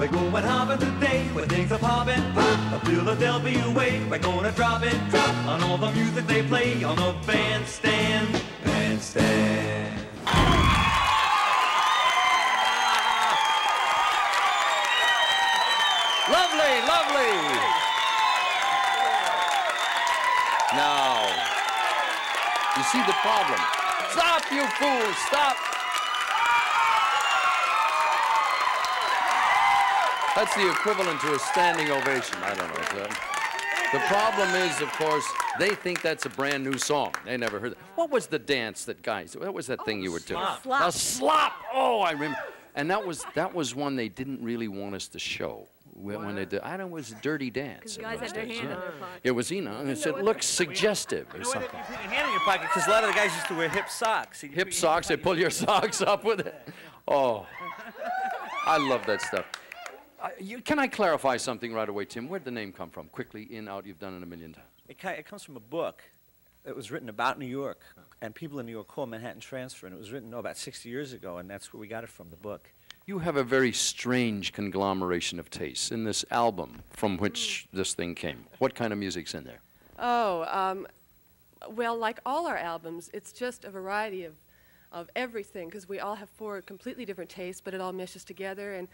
We're going hopping today, where things are popping, pop. The Philadelphia way, we're gonna drop it, drop on all the music they play on the bandstand, bandstand. Lovely, lovely. Now, you see the problem. Stop, you fools, stop. That's the equivalent to a standing ovation. I don't know. sir. The problem is, of course, they think that's a brand new song. They never heard that. What was the dance that guys? What was that oh, thing you were doing? Slop. A slop. Oh, I remember. And that was that was one they didn't really want us to show when, when they did. I don't. It was a dirty dance. Because in guys those had their days, hand yeah. in their uh, pocket. It was, you know, and it said, looks suggestive or You know what? something. You put your hand in your pocket because a lot of the guys used to wear hip socks. You Hip socks, they pull your socks up with it. Oh, I love that stuff. Uh, you, can I clarify something right away, Tim? Where'd the name come from? Quickly, in, out, you've done it a million times. It, it comes from a book that was written about New York, and people in New York call Manhattan Transfer, and it was written oh, about 60 years ago, and that's where we got it from, the book. You have a very strange conglomeration of tastes in this album from which this thing came. What kind of music's in there? Oh, um, well, like all our albums, it's just a variety of, of everything because we all have four completely different tastes, but it all meshes together. And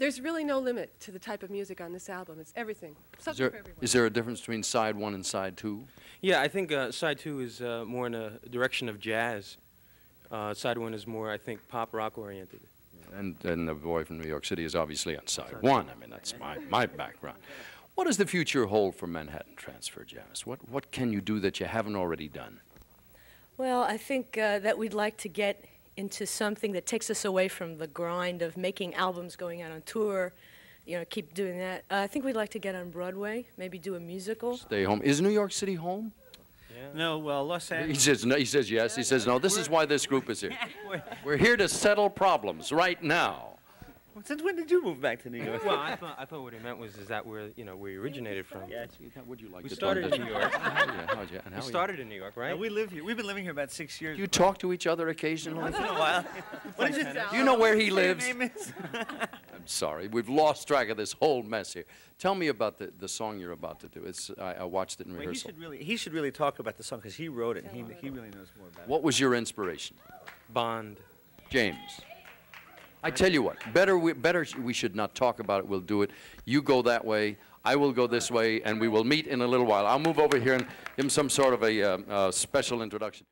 there's really no limit to the type of music on this album. It's everything. Is there, for everyone. is there a difference between side one and side two? Yeah, I think uh, side two is uh, more in a direction of jazz. Uh, side one is more, I think, pop rock oriented. And, and the boy from New York City is obviously on side one. I mean, that's my, my background. What does the future hold for Manhattan Transfer, Janis? What, what can you do that you haven't already done? Well, I think uh, that we'd like to get into something that takes us away from the grind of making albums, going out on tour, you know, keep doing that. Uh, I think we'd like to get on Broadway, maybe do a musical. Stay home. Is New York City home? No, well, Los Angeles. He says, no, he says yes. He says no. This is why this group is here. We're here to settle problems right now. Since when did you move back to New York? well, I thought, I thought what he meant was is that where you know where he originated from. Yeah, Would you like We to started in New York. How you- how'd you- and how We you- started in New York, right? we live here. We've been living here about six years. You but- talk to each other occasionally? Once in a while. what did you Do you know where he say your lives? name is? I'm sorry. We've lost track of this whole mess here. Tell me about the, the song you're about to do. It's, I, I watched it in Well, he should really he should really talk about the song because he wrote it. and He he really knows more about it. What was your inspiration? Bond. James. I tell you what, better we, better we should not talk about it. We'll do it. You go that way. I will go this way, and we will meet in a little while. I'll move over here and give him some sort of a uh, uh, special introduction.